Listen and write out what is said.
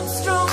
I'm strong.